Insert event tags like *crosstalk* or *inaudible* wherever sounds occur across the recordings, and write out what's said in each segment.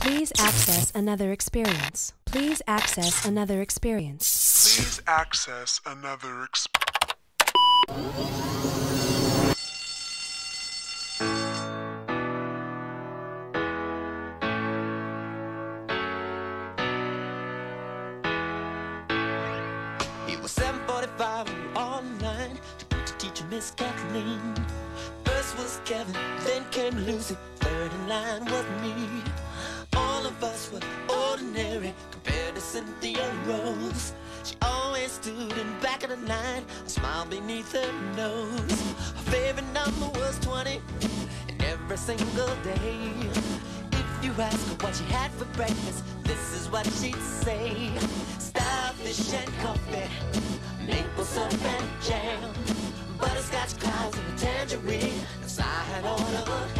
Please access another experience. Please access another experience. Please access another experience. It was 7:45 we were all line to meet the teacher, Miss Kathleen. First was Kevin, then came Lucy, third in line was me. All of us were ordinary compared to Cynthia Rose. She always stood in back of the line, a smile beneath her nose. Her favorite number was 20, and every single day. If you ask her what she had for breakfast, this is what she'd say. Starfish and coffee, maple syrup and jam, butterscotch clouds and a tangerine. Cause I had ordered a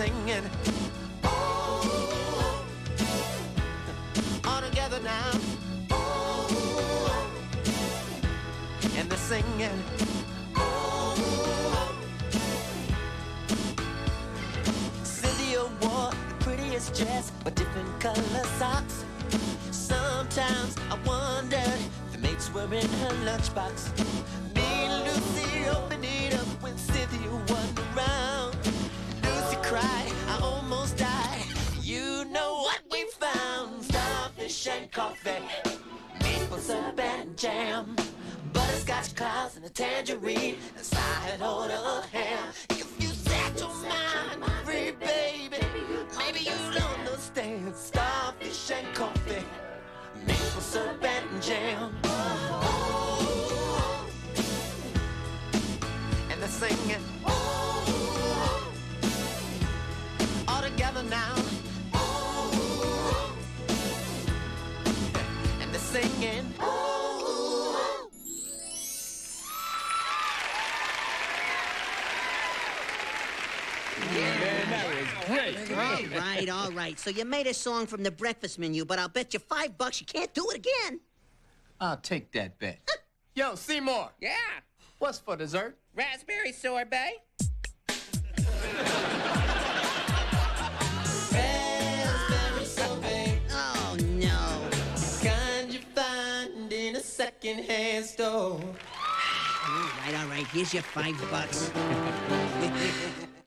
singing. Oh, all together now. Oh, and they're singing. Oh, Cynthia wore the prettiest dress, but different color socks. Sometimes I wondered if the mates were in her lunchbox. And jam, butterscotch clouds and a tangerine. And I had ordered a ham. If you set your mind free, baby, maybe you'll understand. Starfish and coffee, maple syrup and jam. Oh, and they're singing. Oh, all together now. Oh, and they're singing. Oh, All right, all right. So you made a song from the breakfast menu, but I'll bet you five bucks you can't do it again. I'll take that bet. *laughs* Yo, Seymour, Yeah, what's for dessert? raspberry sorbet. raspberry beret, Oh, no. kind you find in a secondhand store. All right, all right. Here's your five bucks. *laughs*